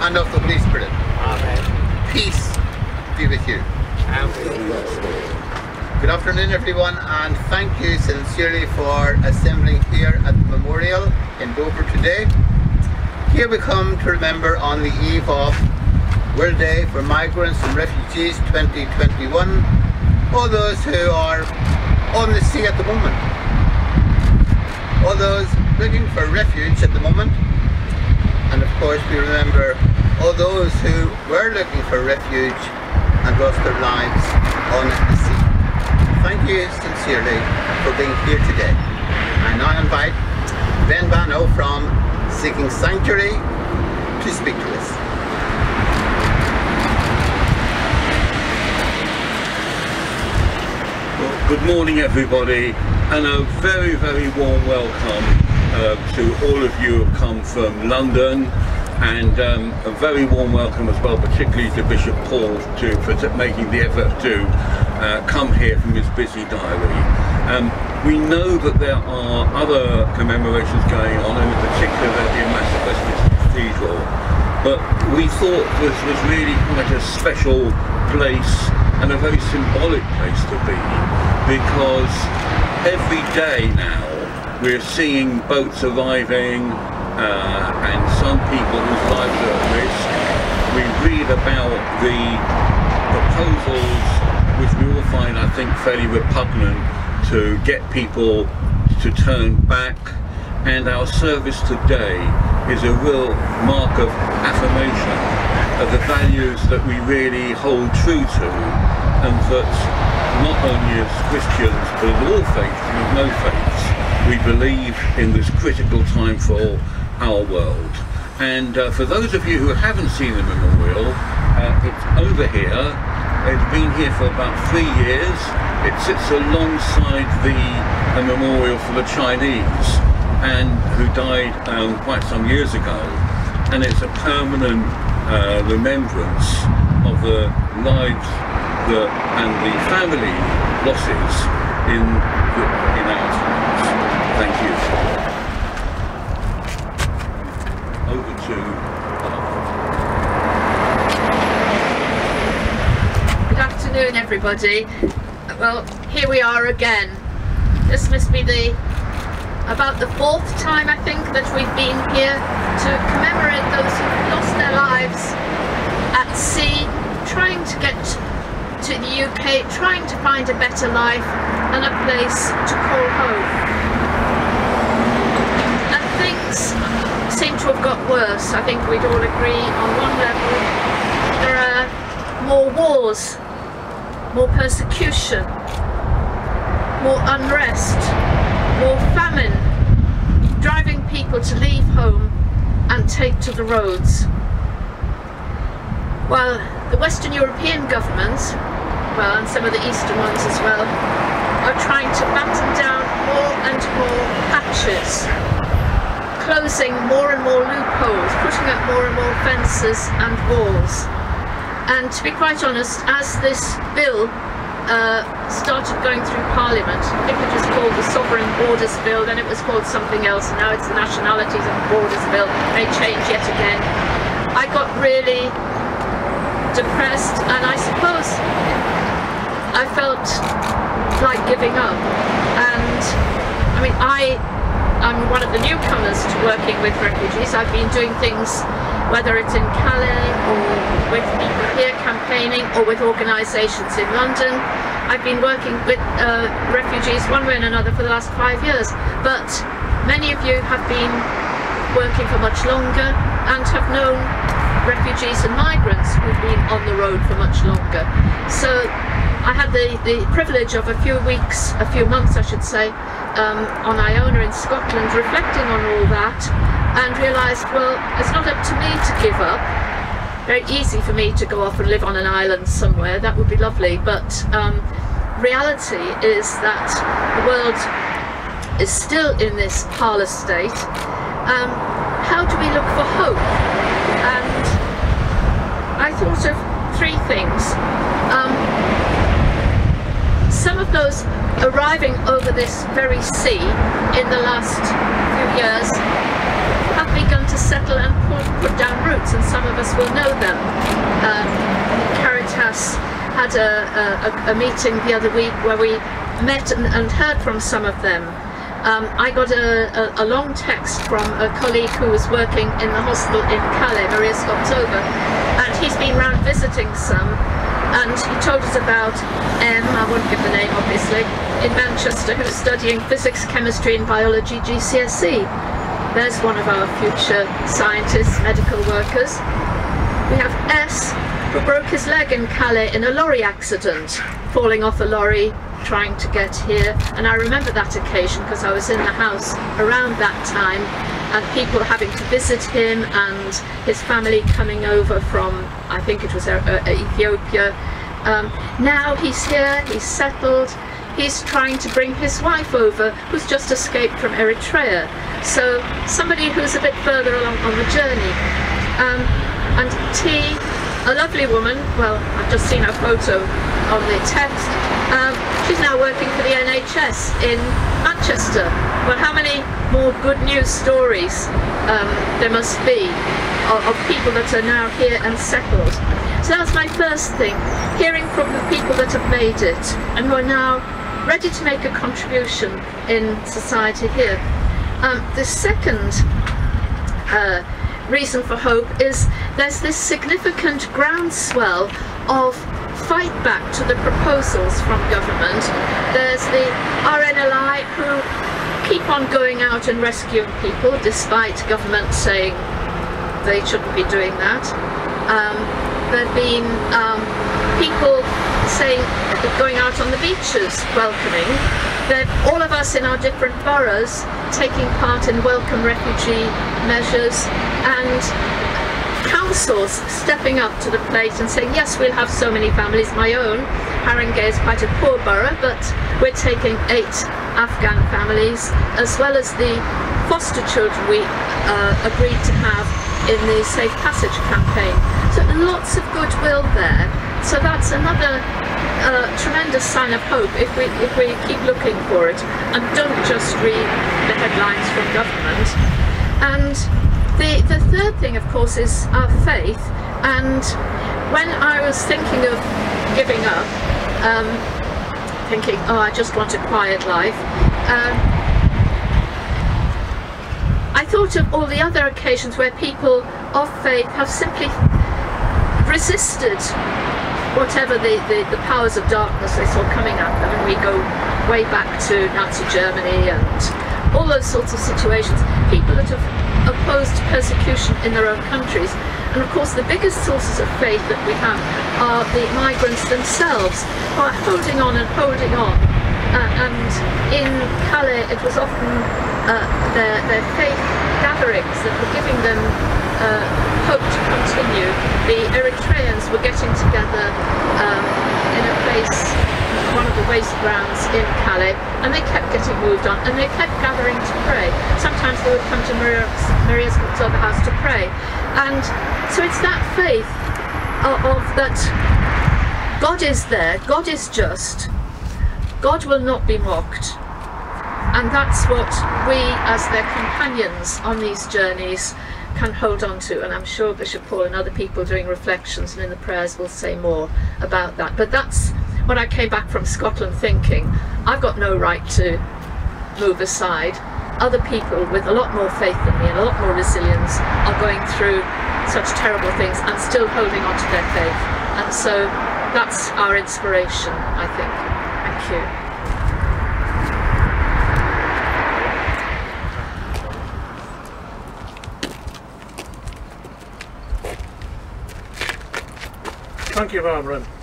and of the Holy Spirit. Amen. Peace be with you. Good afternoon, everyone, and thank you sincerely for assembling here at the memorial in Dover today. Here we come to remember on the eve of World Day for Migrants and Refugees 2021 all those who are on the sea at the moment, all those looking for refuge at the moment, and of course we remember all those who were looking for refuge and lost their lives on the sea. Thank you sincerely for being here today. I now invite Ben Bano from Seeking Sanctuary to speak to us. Good morning everybody and a very very warm welcome uh, to all of you who have come from London and um, a very warm welcome as well particularly to Bishop Paul to, for making the effort to uh, come here from his busy diary. Um, we know that there are other commemorations going on and in particular the Massive Westminster Cathedral but we thought this was really quite a special place and a very symbolic place to be because every day now we're seeing boats arriving uh, and some people whose lives are at risk. We read about the proposals which we all find I think fairly repugnant to get people to turn back and our service today is a real mark of affirmation of the values that we really hold true to and that not only as Christians but as all faiths and no faiths we believe in this critical time for our world. And uh, for those of you who haven't seen the memorial, uh, it's over here. It's been here for about three years. It sits alongside the, the memorial for the Chinese and who died um, quite some years ago. And it's a permanent uh, remembrance of the lives that, and the family losses in, the, in our times. Thank you. Over to Good afternoon, everybody. Well, here we are again. This must be the about the fourth time, I think, that we've been here to commemorate those who've lost their lives at sea, trying to get to the UK, trying to find a better life and a place to call home. Things seem to have got worse. I think we'd all agree on one level. There are more wars, more persecution, more unrest, more famine, driving people to leave home and take to the roads. While the Western European governments, well, and some of the Eastern ones as well, are trying to batten down more and more patches, closing more and more loopholes, putting up more and more fences and walls. And to be quite honest, as this bill uh, started going through Parliament. I think it was called the Sovereign Borders Bill, then it was called something else, and now it's the Nationalities and Borders Bill. May change yet again. I got really depressed, and I suppose I felt like giving up. And I mean, I I'm one of the newcomers to working with refugees. I've been doing things whether it's in Calais or with people here campaigning or with organisations in London. I've been working with uh, refugees one way and another for the last five years, but many of you have been working for much longer and have known refugees and migrants who've been on the road for much longer. So I had the, the privilege of a few weeks, a few months I should say, um, on Iona in Scotland reflecting on all that and realised, well, it's not up to me to give up. Very easy for me to go off and live on an island somewhere, that would be lovely, but um, reality is that the world is still in this parlous state. Um, how do we look for hope? And I thought of three things. Um, some of those arriving over this very sea in the last few years have begun to settle and put, down roots, and some of us will know them. Um, Caritas had a, a, a, meeting the other week where we met and, and heard from some of them. Um, I got a, a, a, long text from a colleague who was working in the hospital in Calais, Maria Skobtsova, and he's been round visiting some, and he told us about M, I won't give the name obviously, in Manchester, who's studying physics, chemistry and biology GCSE. There's one of our future scientists, medical workers. We have S, who broke his leg in Calais in a lorry accident, falling off a lorry trying to get here. And I remember that occasion because I was in the house around that time and people having to visit him and his family coming over from I think it was uh, uh, Ethiopia. Um, now he's here he's settled. He's trying to bring his wife over who's just escaped from Eritrea. So somebody who's a bit further along on the journey. Um, and T a lovely woman well I've just seen her photo on the text um, she's now working for the NHS in Manchester. Well, how many more good news stories um, there must be of, of people that are now here and settled. So that's my first thing, hearing from the people that have made it and who are now ready to make a contribution in society here. Um, the second uh, reason for hope is there's this significant groundswell of fight back to the proposals from government. There's the RNLI who keep on going out and rescuing people despite government saying they shouldn't be doing that. Um, there have been um, people saying going out on the beaches welcoming. There, all of us in our different boroughs taking part in welcome refugee measures and councils stepping up to the plate and saying, yes, we'll have so many families. My own, Haringey is quite a poor borough, but we're taking eight Afghan families, as well as the foster children we uh, agreed to have in the Safe Passage campaign. So lots of goodwill there. So that's another uh, tremendous sign of hope if we if we keep looking for it and don't just read the headlines from government. And the, the third thing, of course, is our faith. And when I was thinking of giving up, um, thinking, oh, I just want a quiet life, um, I thought of all the other occasions where people of faith have simply resisted whatever the, the, the, powers of darkness they saw coming at them. And we go way back to Nazi Germany and all those sorts of situations. People that have opposed to persecution in their own countries. And of course the biggest sources of faith that we have are the migrants themselves who are holding on and holding on. Uh, and in Calais it was often uh, their, their faith gatherings that were giving them uh, hope to continue. The Eritreans were getting together um, in a place one of the waste grounds in Calais and they kept getting moved on and they kept gathering to pray. Sometimes they would come to Maria's, Maria's house to pray. And so it's that faith of, of that God is there, God is just, God will not be mocked. And that's what we as their companions on these journeys can hold on to and I'm sure Bishop Paul and other people doing reflections and in the prayers will say more about that but that's when I came back from Scotland thinking, I've got no right to move aside. Other people with a lot more faith than me and a lot more resilience are going through such terrible things and still holding on to their faith. And so that's our inspiration, I think. Thank you. Thank you, Barbara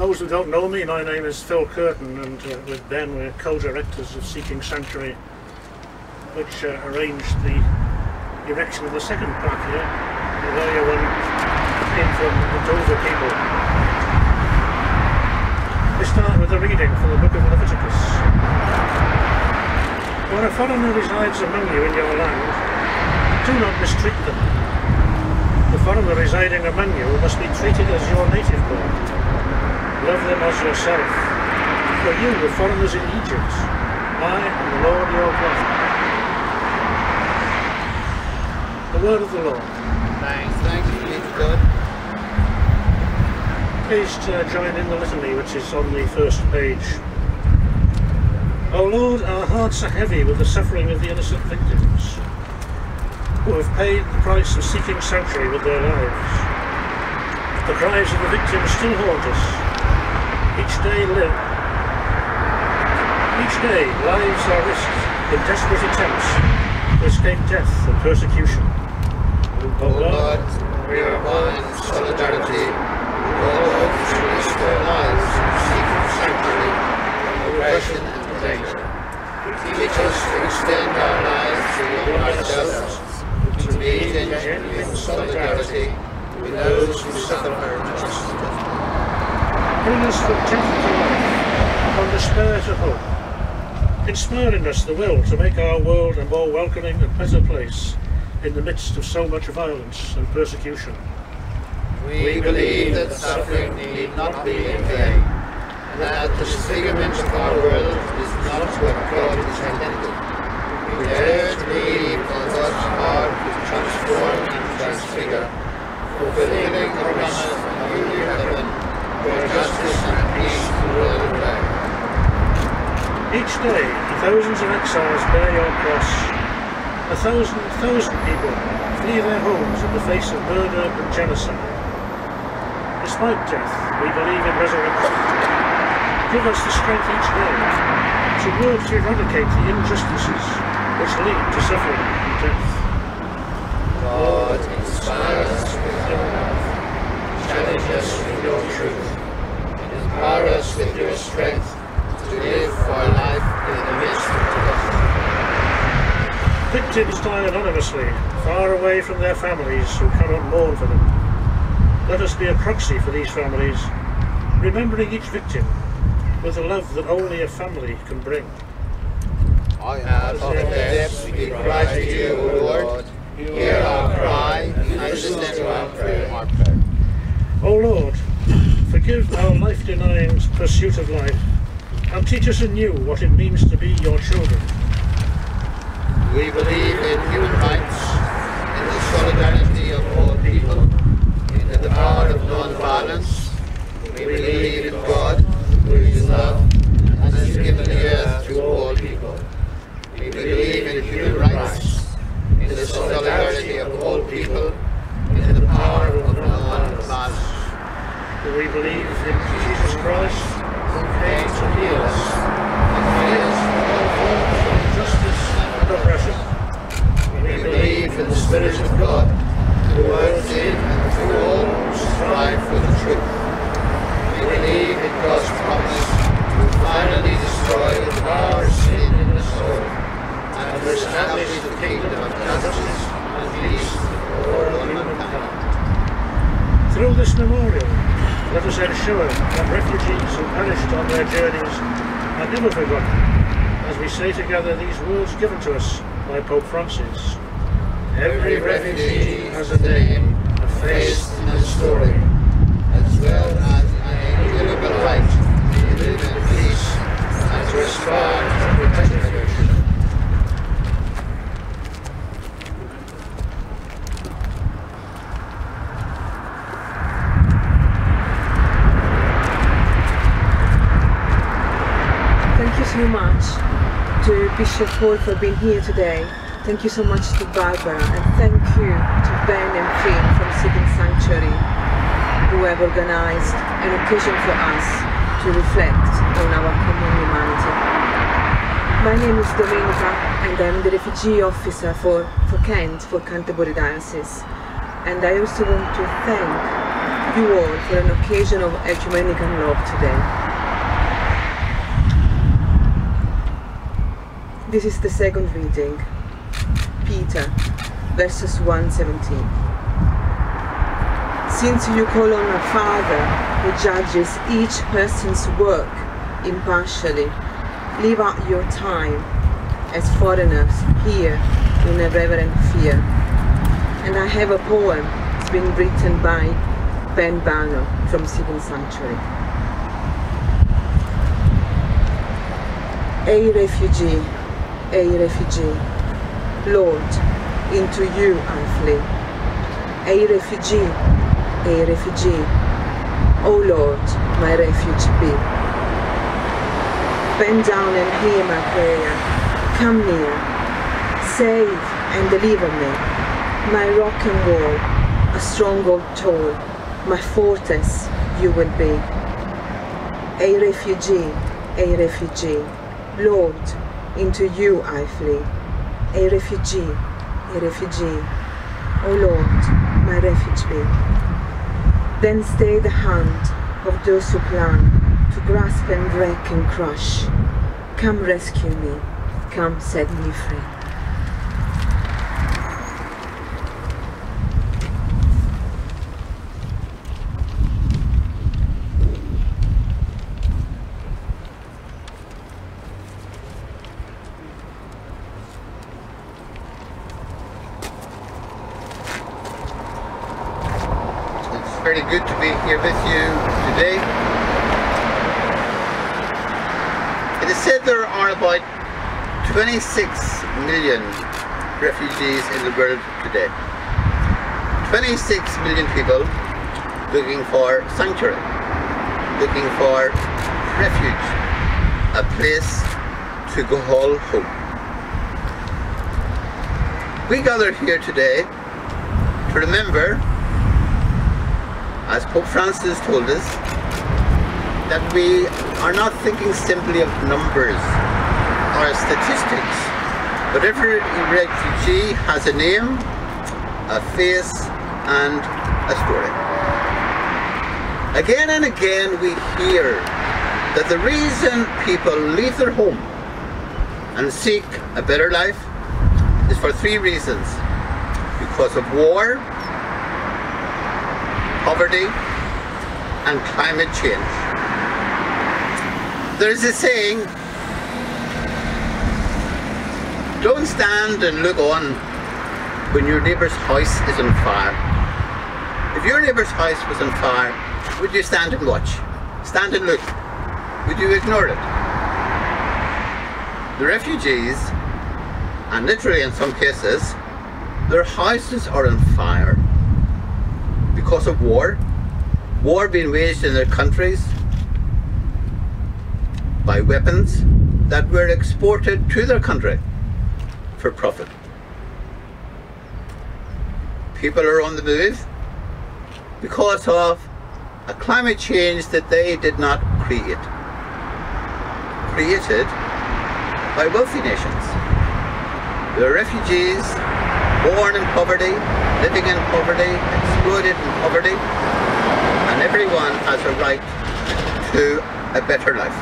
those who don't know me, my name is Phil Kerton and uh, with Ben we're co-directors of Seeking Sanctuary which uh, arranged the erection of the second plaque here. The earlier one came from the Dover people. We start with a reading from the book of Leviticus. When a foreigner resides among you in your land, do not mistreat them. The foreigner residing among you must be treated as your native born Love them as yourself. For you were foreigners in Egypt. I am the Lord your God. The word of the Lord. Thanks. Thanks be to God. Please uh, join in the litany which is on the first page. O Lord, our hearts are heavy with the suffering of the innocent victims, who have paid the price of seeking sanctuary with their lives. The cries of the victims still haunt us. Each day. Each day, lives are risked in desperate attempts to escape death and persecution. O Lord, we are one in solidarity with all those who risk their lives in seeking sanctuary, oppression and danger. Teach us to extend our lives beyond ourselves, to meet in genuine solidarity with those who suffer injustice. Death to life, from despair to hope, inspiring us the will to make our world a more welcoming and better place in the midst of so much violence and persecution. We believe that suffering need not be in vain, and that the disfigurement of our world is not what God intended. We dare to believe that God's heart to transform and transfigure, fulfilling the promise of new heaven, where justice and peace will reign. Each day, thousands of exiles bear your cross. A thousand thousand people flee their homes in the face of murder and genocide. Despite death, we believe in resurrection. Give us the strength each day to work to eradicate the injustices which lead to suffering and death. God, inspire us with your love, challenge us with your truth, and empower us with your strength to live for life in the midst of tragedy. Victims die anonymously, far away from their families who cannot mourn for them. Let us be a proxy for these families, remembering each victim with the love that only a family can bring. Out of the depths we cry to you, O Lord. Hear our cry and listen to our prayer. O Lord, forgive our life-denying pursuit of life, and teach us anew what it means to be your children. We believe in human rights, in the solidarity of all people, in the power of non-violence. We believe in God, who is love, and has given the earth to all people. We believe in human rights, in the solidarity of all people, in the power of non-violence. We believe in Jesus Christ, Who came to heal us, and free us from all forms of justice and oppression. We believe in the Spirit of God, who works in and through all who strive for the truth. We believe in God's promise to finally destroy the power of sin in the soul, and to establish the kingdom of justice and peace for all mankind. Through this memorial, let us ensure that refugees who perished on their journeys are never forgotten, as we say together these words given to us by Pope Francis. Every has a name, a face, and a story, as well as an inalienable right to live in peace and to aspire to protect the future. Thank you so much to Bishop Paul for being here today. Thank you so much to Barbara and thank you to Ben and Finn from Seeking Sanctuary who have organized an occasion for us to reflect on our common humanity. My name is Domenica and I'm the refugee officer for, for Kent, for Canterbury Diocese. And I also want to thank you all for an occasion of ecumenical love today. This is the second reading. Peter, verses 117. Since you call on a Father who judges each person's work impartially, live out your time as foreigners here in a reverent fear. And I have a poem, it's been written by Ben Bano from Seeking Sanctuary. A refugee, a refugee. Lord, into you I flee. A refugee, a refugee, O Lord, my refuge be. Bend down and hear my prayer. Come near, save and deliver me. My rock and wall, a stronghold tall, my fortress you will be. A refugee, a refugee, Lord, into you I flee. A refugee, a refugee, O Lord, my refuge be. Then stay the hand of those who plan to grasp and wreck and crush. Come rescue me, come set me free. It's good to be here with you today. It is said there are about 26 million refugees in the world today. 26 million people looking for sanctuary, looking for refuge, a place to go all home. We gather here today to remember as Pope Francis told us, that we are not thinking simply of numbers or statistics, but every refugee has a name, a face, and a story. Again and again we hear that the reason people leave their home and seek a better life is for three reasons. Because of war, poverty and climate change. There's a saying, don't stand and look on when your neighbour's house is on fire. If your neighbour's house was on fire, would you stand and watch? Stand and look? Would you ignore it? The refugees, and literally in some cases, their houses are on fire because of war, war being waged in their countries by weapons that were exported to their country for profit. People are on the move because of a climate change that they did not create. Created by wealthy nations. The refugees born in poverty, living in poverty, exploited in poverty, and everyone has a right to a better life.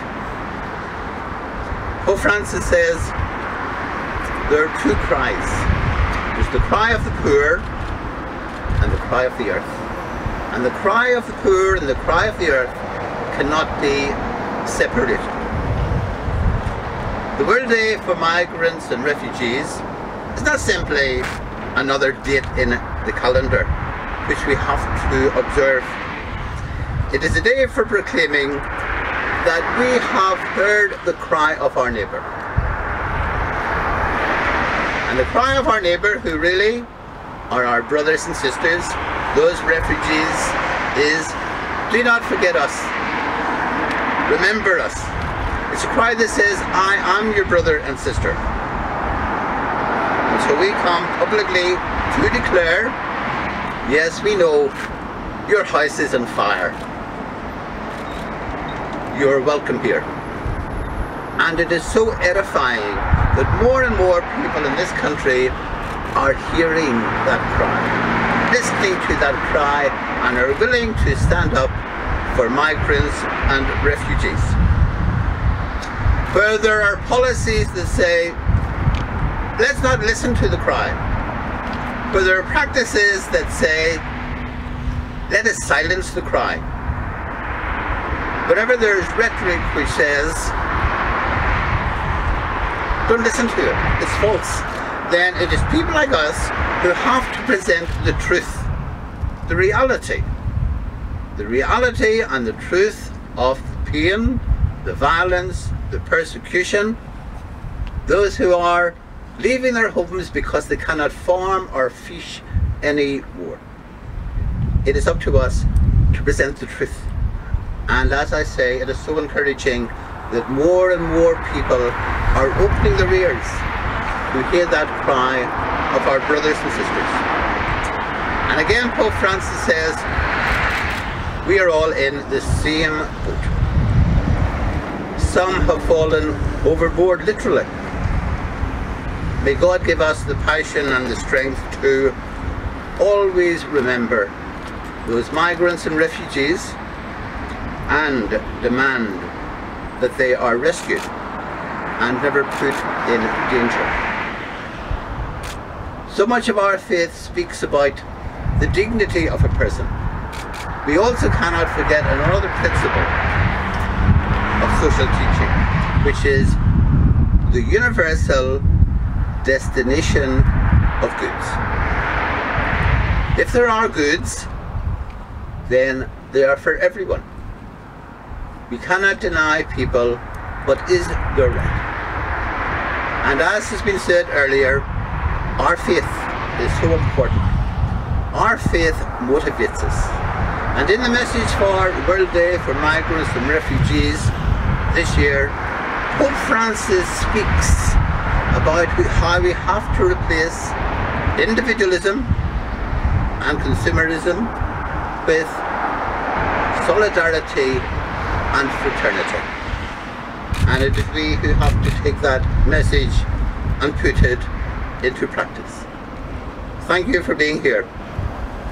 Pope Francis says there are two cries. There's the cry of the poor and the cry of the earth. And the cry of the poor and the cry of the earth cannot be separated. The World Day for Migrants and Refugees is not simply another date in the calendar which we have to observe. It is a day for proclaiming that we have heard the cry of our neighbour. And the cry of our neighbour who really are our brothers and sisters, those refugees, is do not forget us. Remember us. It's a cry that says, I am your brother and sister. So we come publicly to declare, yes, we know your house is on fire. You're welcome here. And it is so edifying that more and more people in this country are hearing that cry, listening to that cry, and are willing to stand up for migrants and refugees. Where there are policies that say, let's not listen to the cry. But there are practices that say, let us silence the cry. Whenever there's rhetoric which says, don't listen to it, it's false, then it is people like us who have to present the truth, the reality. The reality and the truth of the pain, the violence, the persecution, those who are leaving their homes because they cannot farm or fish any more. It is up to us to present the truth. And as I say, it is so encouraging that more and more people are opening their ears to hear that cry of our brothers and sisters. And again, Pope Francis says, we are all in the same boat. Some have fallen overboard literally. May God give us the passion and the strength to always remember those migrants and refugees and demand that they are rescued and never put in danger. So much of our faith speaks about the dignity of a person. We also cannot forget another principle of social teaching, which is the universal destination of goods. If there are goods, then they are for everyone. We cannot deny people what is their right. And as has been said earlier, our faith is so important. Our faith motivates us. And in the message for World Day for Migrants and Refugees this year, Pope Francis speaks about how we have to replace individualism and consumerism with solidarity and fraternity. And it is we who have to take that message and put it into practice. Thank you for being here.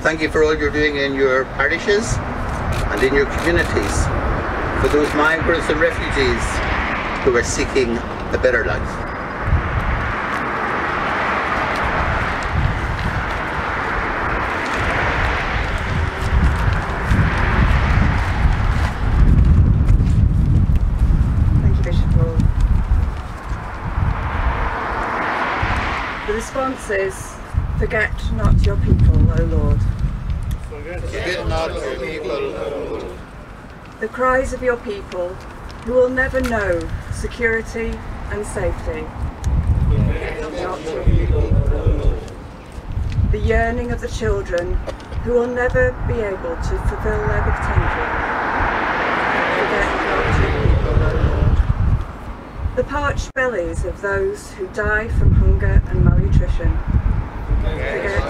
Thank you for all you're doing in your parishes and in your communities for those migrants and refugees who are seeking a better life. Thank you, Bishop Hall. The is, Forget not your people, O Lord. Forget Forget not your people, O Lord. The cries of your people, who will never know security and safety. People. The yearning of the children, who will never be able to fulfill their potential. Forget not your people, O Lord. The parched bellies of those who die from hunger and malnutrition. Forget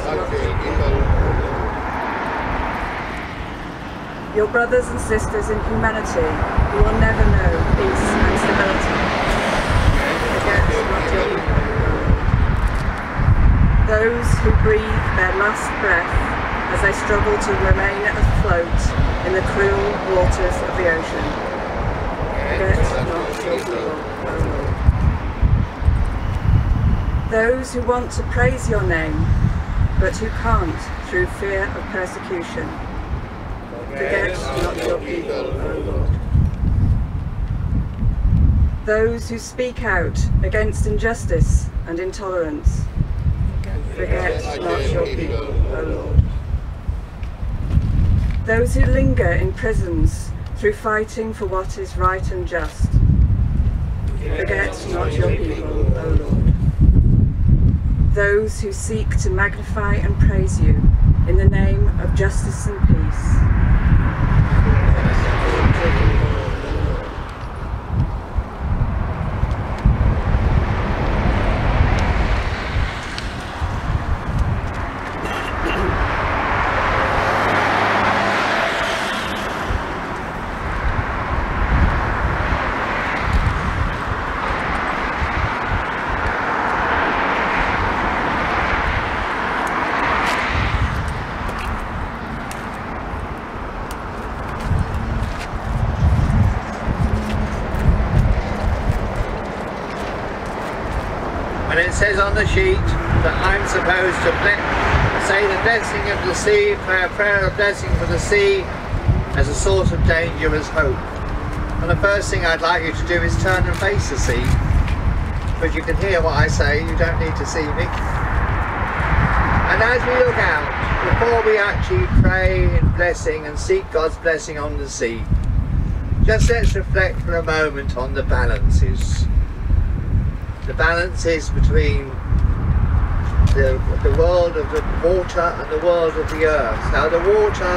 your brothers and sisters in humanity who will never know peace and stability. Forget not your people. Those who breathe their last breath as they struggle to remain afloat in the cruel waters of the ocean. Forget not your people, O Lord. Those who want to praise your name, but who can't through fear of persecution. Forget not your people, O Lord. Those who speak out against injustice and intolerance. Forget not your people, O Lord. Those who linger in prisons through fighting for what is right and just. Forget not your people, O Lord. Those who seek to magnify and praise you in the name of justice and peace. And it says on the sheet that I'm supposed to ble- say the blessing of the sea, pray a prayer of blessing for the sea as a source of dangerous hope. And the first thing I'd like you to do is turn and face the sea. But you can hear what I say, you don't need to see me. And as we look out, before we actually pray in blessing and seek God's blessing on the sea, just let's reflect for a moment on the balances the balances between the, the world of the water and the world of the earth. Now the water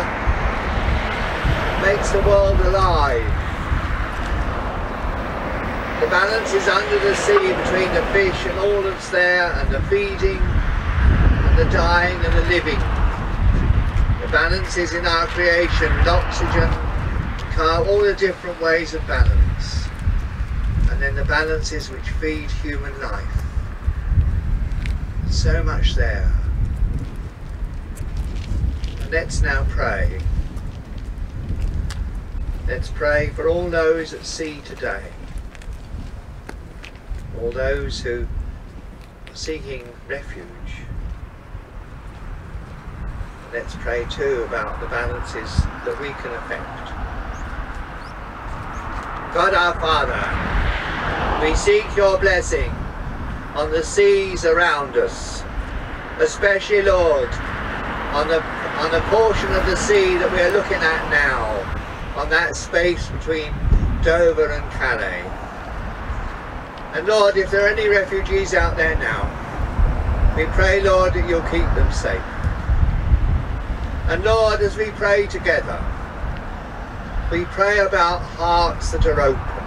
makes the world alive. The balance is under the sea between the fish and all that's there and the feeding and the dying and the living. The balance is in our creation, with oxygen, all the different ways of balance. And then the balances which feed human life so much there. And let's now pray. Let's pray for all those at sea today. All those who are seeking refuge. Let's pray too about the balances that we can affect. God our Father, we seek your blessing on the seas around us, especially, Lord, on the, on the portion of the sea that we're looking at now, on that space between Dover and Calais. And Lord, if there are any refugees out there now, we pray, Lord, that you'll keep them safe. And Lord, as we pray together, we pray about hearts that are open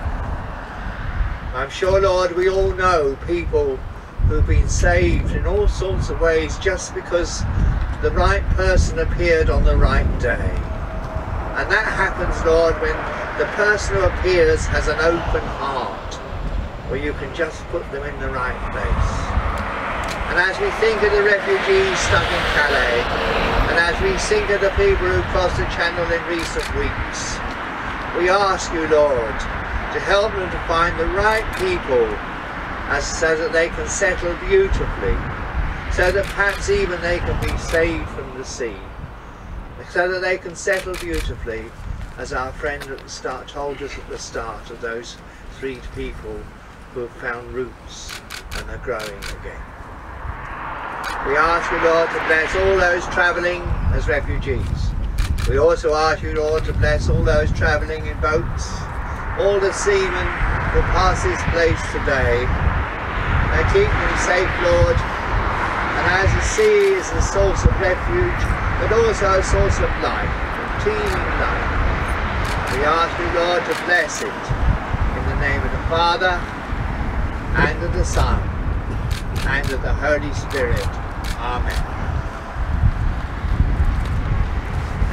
I'm sure, Lord, we all know people who've been saved in all sorts of ways just because the right person appeared on the right day. And that happens, Lord, when the person who appears has an open heart, where you can just put them in the right place. And as we think of the refugees stuck in Calais, and as we think of the people who crossed the channel in recent weeks, we ask you, Lord, to help them to find the right people as so that they can settle beautifully, so that perhaps even they can be saved from the sea, so that they can settle beautifully, as our friend at the start told us at the start of those three people who have found roots and are growing again. We ask you, Lord, to bless all those travelling as refugees. We also ask you, Lord, to bless all those travelling in boats, all the seamen who pass this place today. Keep them safe, Lord. And as the sea is a source of refuge, but also a source of life, teeming life, we ask you, Lord, to bless it in the name of the Father, and of the Son, and of the Holy Spirit. Amen.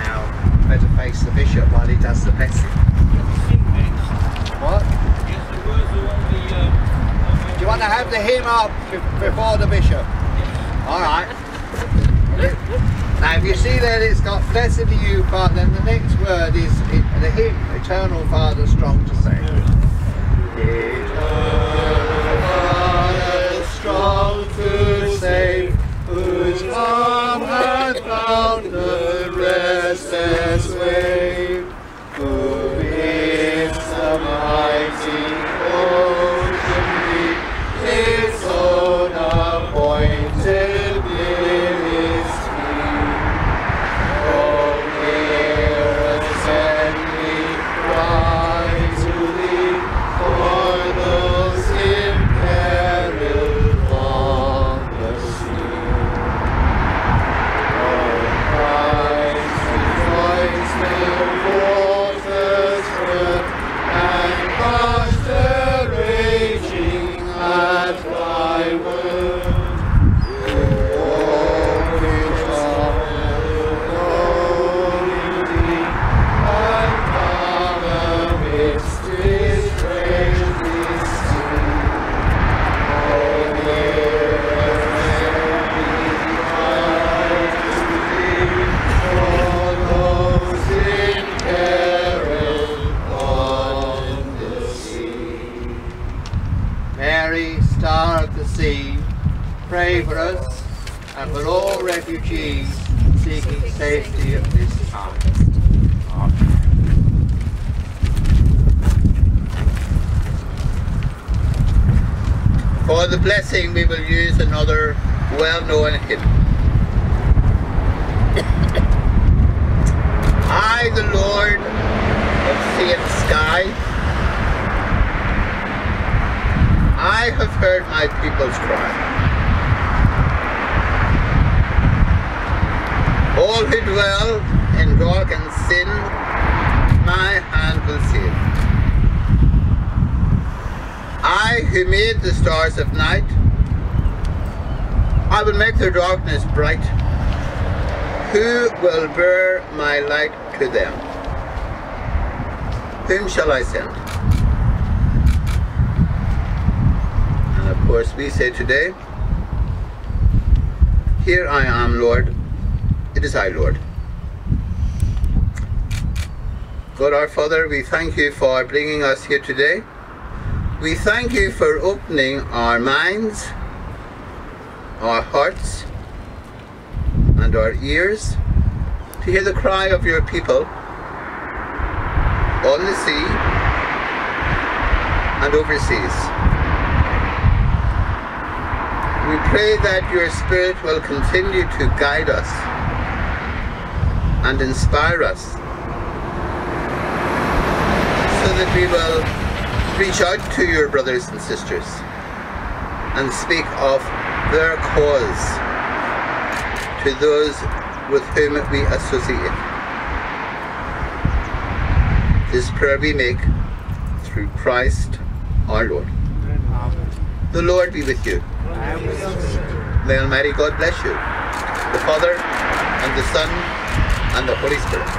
Now, better face the bishop while he does the blessing. What? Do you want to have the hymn up before the bishop? All right. Now, if you see that it's got blessed are you, but then the next word is the hymn, Eternal Father, strong to save. Eternal strong to save, whose arm hath found the restless People's cry. All who dwell in dark and sin, my hand will save. I who made the stars of night, I will make their darkness bright. Who will bear my light to them? Whom shall I send? Course we say today, Here I am, Lord. It is I, Lord. God our Father, we thank you for bringing us here today. We thank you for opening our minds, our hearts, and our ears to hear the cry of your people on the sea and overseas. We pray that your Spirit will continue to guide us and inspire us so that we will reach out to your brothers and sisters and speak of their cause to those with whom we associate. This prayer we make through Christ our Lord. The Lord be with you. May Almighty God bless you, the Father and the Son and the Holy Spirit.